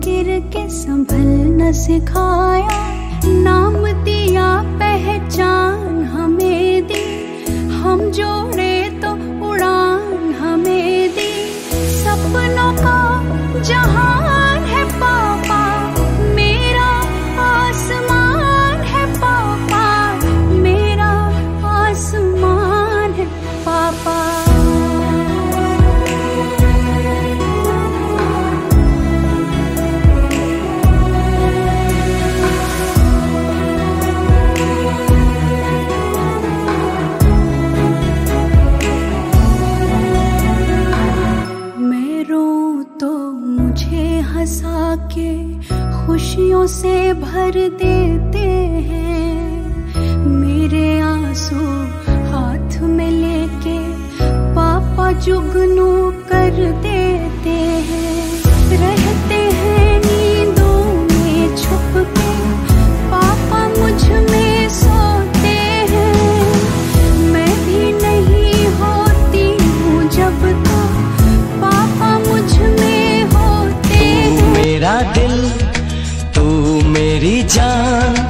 के संभलना सिखाया। नाम दिया, पहचान हमें दी। हम जोड़े तो उड़ान हमें दी। सपनों का जहान हंसा के खुशियों से भर देते हैं। मेरे आँसू हाथ में लेके पापा जुगनू कर देते मेरी जान